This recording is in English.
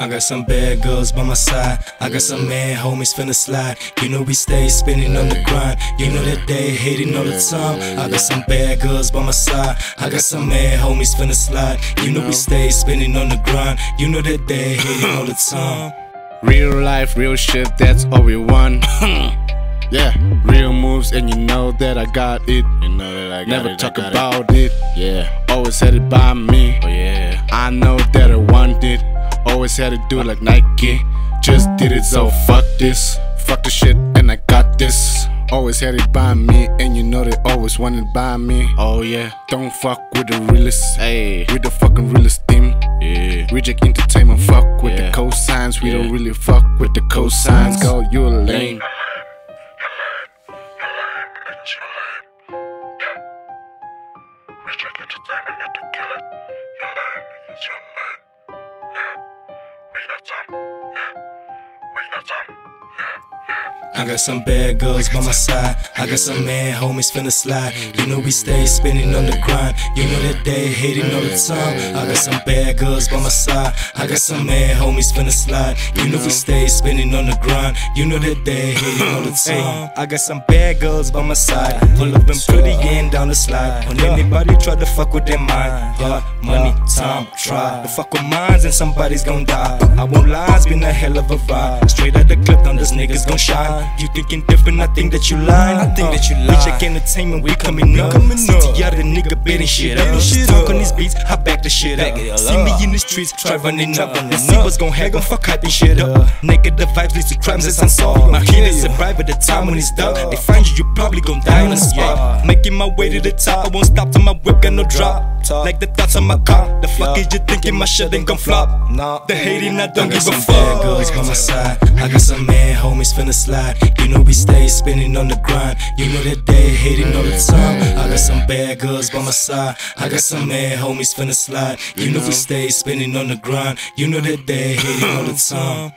I got some bad girls by my side. I got some mad homies finna slide. You know we stay spinning on the grind. You know that they hating all the time. I got some bad girls by my side. I got some mad homies finna slide. You know we stay spinning on the grind. You know that they hating all the time. Real life, real shit, that's all we want. yeah, real moves, and you know that I got it. You know that I got Never it, talk got about it. Yeah. Always had it by me. Oh yeah. I know that I want it. Always had to do it like Nike. Just did it, so fuck this. Fuck the shit, and I got this. Always had it by me, and you know they always wanted by me. Oh yeah. Don't fuck with the realest. Hey. With the fucking realest team. Yeah. Reject entertainment, fuck with Yeah. the cosigns. We Yeah. don't really fuck with the cosigns. Go, you a lame. Reject entertainment, you to kill it. You're lame, it's your lame. Yeah. We got time. Yeah. We got time. I got some bad girls by my side. I got some mad homies finna slide. You know we stay spinning on the grind. You know that they hating all the time. I got some bad girls by my side. I got some mad homies finna slide. You know we stay spinning on the grind. You know that they hating all the time. I got some bad girls by my side. All of them pretty and down the slide. When anybody try to fuck with their mind, yeah, money, time, try to fuck with minds and somebody's gon' die. I won't lie, it's been a hell of a ride. Straight out the clip, now this niggas gon' shine. You thinking different, I think that you lying. I think that you lying. We check entertainment, we coming up. City out the nigga betting shit up. Talk on these beats, I back the shit up. See me in the streets, try running up. Let's see what's gon' happen, fuck hyping shit up. Negative vibes leads to crimes that's unsolved. My kid is survive at the time when it's dark. They find you, you probably gon' die on the spot. Making my way to the top, I won't stop till my whip got no drop. Like the thoughts on my car. The fuck is you thinking my shit ain't gon' flop? Nah, the hating, I don't give a fuck. Girls by my side. I got some man homies finna slide. You know we stay spinning on the grind. You know that they hating all the time. I got some bad girls by my side. I got some man homies finna slide. You know we stay spinning on the grind. You know that they hating all the time.